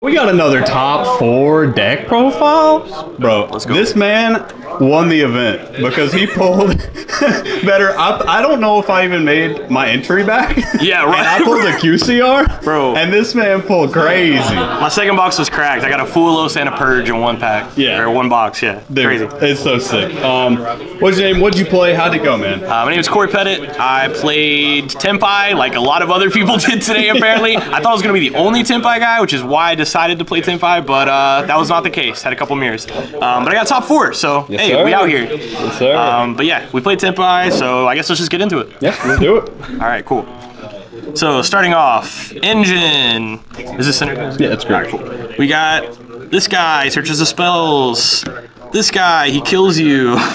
We got another top four deck profile, bro. Let's go. This man won the event because he pulled better. I, I don't know if I even made my entry back. Yeah, And I right. pulled a QCR, Bro. And this man pulled crazy. My second box was cracked. I got a Fulos and a Purge in one pack. Yeah. Or one box, yeah. Dude, Crazy. it's so sick. Um, what's your name? What'd you play? How'd it go, man? Uh, my name is Corey Pettit. I played Tenpai like a lot of other people did today, apparently. I thought I was going to be the only Tenpai guy, which is why I decided to play Tenpai, but uh, that was not the case. Had a couple mirrors. Um, but I got top four, so hey, sir. we out here. Yes, sir. Um, but yeah, we played Tenpai, so I guess let's just get into it. yeah, let's do it. All right, cool. So starting off, engine. Is this center? Yeah, it's great. Right, cool. We got this guy searches the spells. This guy he kills you.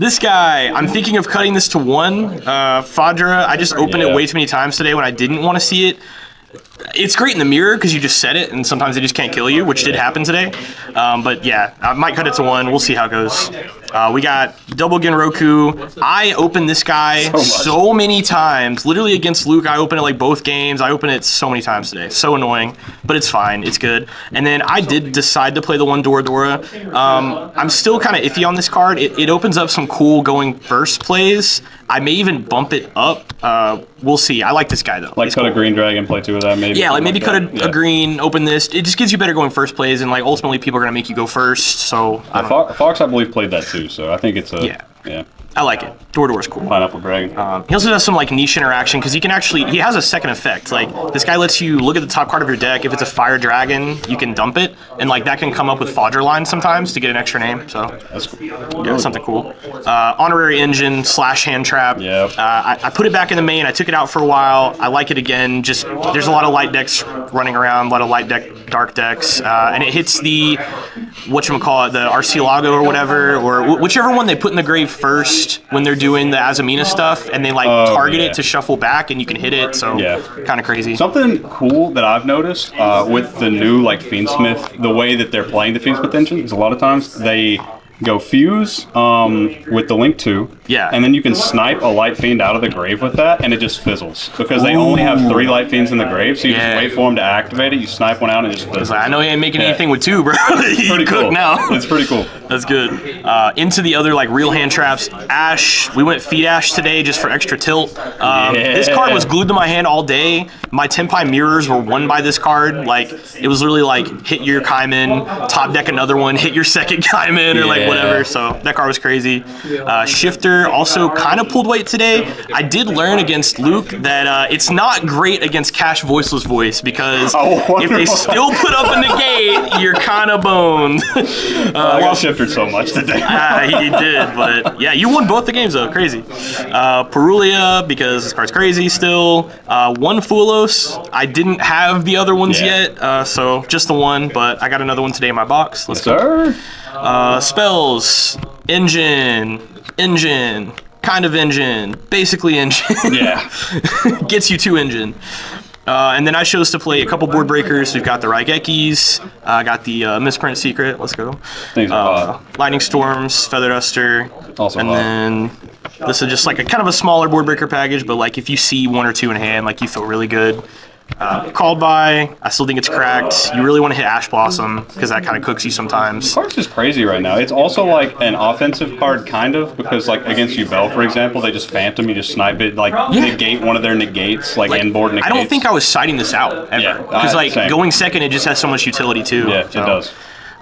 This guy, I'm thinking of cutting this to one. Uh, Fadra, I just opened Yeah. it way too many times today when I didn't want to see it. It's great in the mirror because you just set it, and sometimes they just can't kill you, which did happen today. Um, but yeah, I might cut it to one. We'll see how it goes. Uh, we got double Genroku. I opened this guy so, much. many times. Literally against Luke, I opened it like both games. I opened it so many times today. So annoying, but it's fine. It's good. And then I did decide to play the one Dora Dora. Um, I'm still kind of iffy on this card. It, it opens up some cool going first plays. I may even bump it up. Uh, we'll see. I like this guy though. Like He's cut a green dragon, play two of that, maybe. Yeah, like maybe cut a. Yeah. a green, open this. It just gives you better going first plays, and like ultimately people are gonna make you go first. So I Fox, I believe, played that too, so I think it's a Yeah. Yeah. I like it. Door Door's cool. Pineapple dragon. Um, he also does some like niche interaction because he can actually he has a second effect. Like this guy lets you look at the top card of your deck. If it's a fire dragon, you can dump it, and like that can come up with Fodger line sometimes to get an extra name. So That's cool. yeah, something cool. Uh, honorary engine slash hand trap. Yeah. Uh, I, I put it back in the main. I took it out for a while. I like it again. Just there's a lot of light decks running around, a lot of light deck, dark decks, uh, and it hits the what you call it, the Arcilago or whatever, or wh- whichever one they put in the grave first when they're doing the Azamina stuff, and they like Oh, target yeah. it to shuffle back, and you can hit it. So Yeah. kind of crazy. Something cool that I've noticed uh, with the new like Fiendsmith, the way that they're playing the Fiendsmith engine is a lot of times they go fuse um, with the link two, Yeah. and then you can snipe a light fiend out of the grave with that, and it just fizzles because they only have three light fiends in the grave, so you Yeah. just wait for them to activate it, you snipe one out, and it just fizzles. I know he ain't making Yeah. anything with two, bro. you pretty cook cool. now. It's pretty cool. That's good. Uh, into the other like real hand traps. Ash. We went feed Ash today just for extra tilt. Um, This card was glued to my hand all day. My Tenpai mirrors were won by this card. Like it was literally like hit your Kaimen, top deck another one, hit your second Kaimen, or like Yeah. Whatever. So that car was crazy. Uh, Shifter also kind of pulled weight today. I did learn against Luke that uh, it's not great against Cash Voiceless Voice because I if they still put up in the negate, you're kind of boned. I got shifted so much today. Ah, he did, but yeah, you won both the games though. Crazy. Uh, Purulia because this card's crazy still. Uh, one Fulos. I didn't have the other ones Yeah. yet, uh, so just the one. But I got another one today in my box. Let's go. Sir? Uh, spells, engine, engine, kind of engine, basically engine. Yeah. Gets you to engine. Uh, and then I chose to play a couple board breakers. We've got the Raigekis, uh, got the uh, Misprint Secret. Let's go. Uh. Lightning Storms, Feather Duster, Also and hot. then this is just like a kind of a smaller board breaker package. But like if you see one or two in hand, like you feel really good. Uh, called by, I still think it's cracked. You really want to hit Ash Blossom because that kind of cooks you sometimes. Card's just crazy right now. It's also like an offensive card, kind of, because like against Yubel, for example, they just phantom, you just snipe it, like negate one of their negates, like, Like, inboard negates. I don't think I was citing this out ever Yeah, because I- like same. going second, it just has so much utility too. Yeah, so. it does.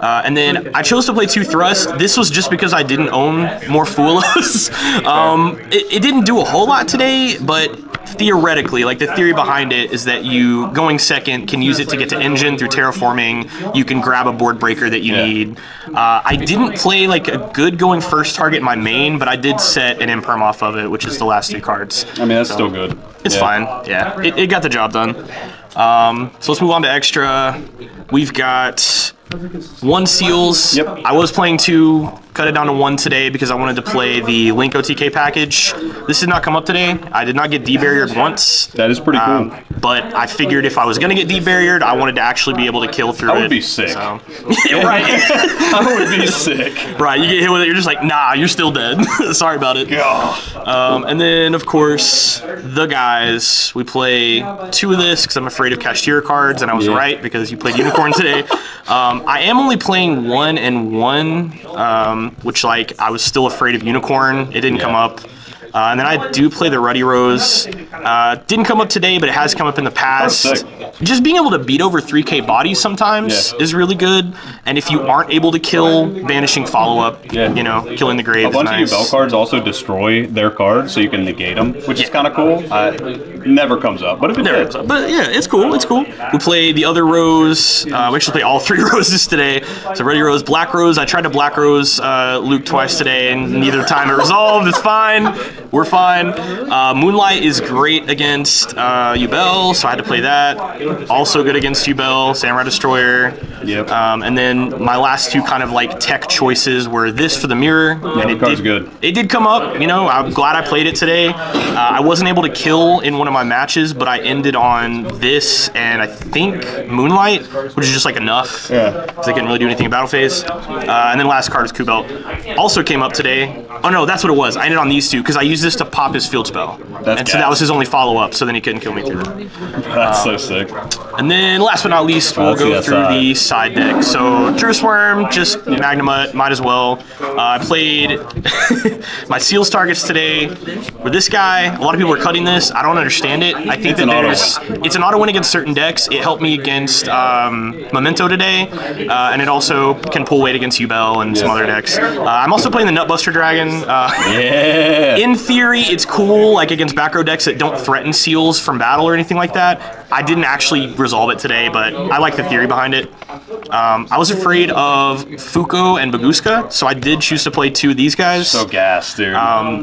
Uh, and then I chose to play two thrust. This was just because I didn't own more Fulos. um, it, it didn't do a whole lot today, but theoretically, like the theory behind it is that you going second can use it to get to engine through terraforming. You can grab a board breaker that you Yeah. need. Uh, I didn't play like a good going first target in my main, but I did set an imperm off of it, which is the last three cards. I mean, that's still good. It's Yeah. fine. Yeah, it, it got the job done. Um, so let's move on to extra. We've got one seals. Yep. I was playing two cut it down to one today because I wanted to play the Link OTK package. This did not come up today. I did not get debarriered once. That is pretty cool. Um, but I figured if I was gonna get debarriered, I wanted to actually be able to kill through That it. would be sick. So, right, that would be sick. right. You get hit with it, you're just like, nah, you're still dead. Sorry about it. Um, and then, of course, the guys. We play two of this because I'm afraid of cashier cards, and I was Yeah. right because you played unicorn today. Um, I am only playing one and one, um, which like I was still afraid of unicorn. It didn't come up. Uh, and then I do play the Ruddy Rose. Uh, didn't come up today, but it has come up in the past. sick. Just being able to beat over 3k bodies sometimes Yeah. is really good. And if you aren't able to kill, banishing follow up, Yeah. you know, killing the grave a bunch is of nice. your bell cards also destroy their cards, so you can negate them, which is kind of cool. Uh, never comes up, but if it never did, is. But yeah, it's cool. It's cool. We play the other rose. Uh, we actually play all three roses today. So Ruddy Rose, Black Rose. I tried to Black Rose uh, Luke twice today, and neither time it resolved. It's fine. We're fine. Uh, Moonlight is great against uh, Yubel, so I had to play that. Also good against Yubel, Samurai Destroyer. Yep. Um, and then my last two kind of like tech choices were this for the mirror. and it did, good. It did come up. You know, I'm glad I played it today. Uh, I wasn't able to kill in one of my matches, but I ended on this and I think Moonlight, which is just like enough. Yeah. Because I couldn't really do anything in battle phase. Uh, and then last card is Kuibelt. Also came up today. Oh no, that's what it was. I ended on these two because I used this to pop his field spell. That's and so that was his only follow up, so then he couldn't kill me through that. that's so sick. And then last but not least, we'll Let's go through the side deck. So Druisworm, just Magnamut, might as well. Uh, I played my seals targets today. With this guy, a lot of people are cutting this. I don't understand it. I think It's that an auto there's it's an auto win against certain decks. It helped me against um, Memento today, uh, and it also can pull weight against Yubel and some other decks. Uh, I'm also playing the Nutbuster Dragon. Uh, Yeah. in theory, it's cool, like against back row decks that don't threaten seals from battle or anything like that. I didn't actually resolve it today, but I like the theory behind it. Um, I was afraid of Fuko and Bagooska, so I did choose to play two of these guys. so gas, dude.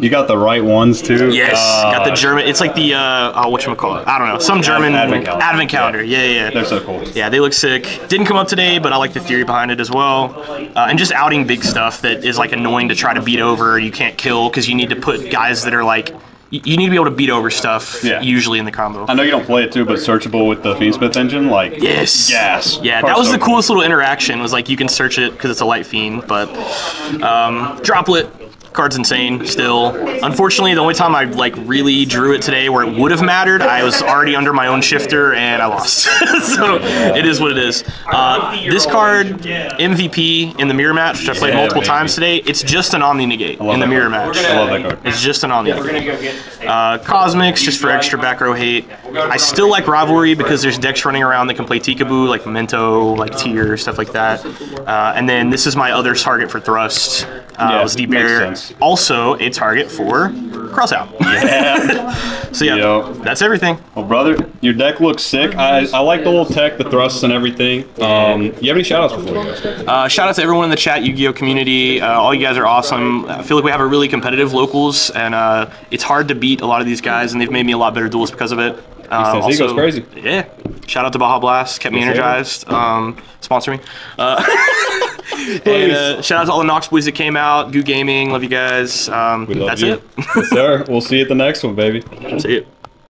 you got the right ones too. Um, Yes, got the German. It's like the uh, oh, what call it? I don't know, some German Advent calendar. Advent calendar. Yeah, yeah. yeah. They're so cool. Yeah, they look sick. Didn't come up today, but I like the theory behind it as well. Uh, and just outing big stuff that is like annoying to try to beat over. You can't kill because you need to put guys that are like. You need to be able to beat over stuff Yeah. usually in the combo. I know you don't play it too, but searchable with the Fiendsmith engine, like Yes. yes, Yeah, that was so the cool. coolest little interaction. Was like you can search it because it's a light fiend, but um, droplet card's insane still. Unfortunately, the only time I like really drew it today where it would have mattered, I was already under my own shifter and I lost. so it is what it is. Uh, this card, MVP in the mirror match, which I played Yeah, multiple baby. times today. It's just an Omni negate in the that mirror card. match. I love that card. It's just an Omni negate. Uh, Cosmics, just for extra back row hate. I still like Rivalry because there's decks running around that can play Tikaboo, like Memento, like Tier, stuff like that. Uh, and then this is my other target for Thrust. Uh, Yeah, was Deep makes Barrier. Sense. Also a target for Crossout. Yeah. so yeah, Yo. that's everything. well, brother, your deck looks sick. I, I like the little tech, the thrusts, and everything. Um, you have any shoutouts before you go? Uh, shout out to everyone in the chat, Yu-Gi-Oh community. Uh, all you guys are awesome. I feel like we have a really competitive locals, and uh, it's hard to beat a lot of these guys, and they've made me a lot better duels because of it. Uh, says he goes crazy. Yeah. Shout out to Baja Blast, kept me energized. Um, sponsor me. Uh, and uh, shout out to all the Knox boys that came out. Guu Gaming, love you guys. Um, We love that's you. it. yes, sir. We'll see you at the next one, baby. See you.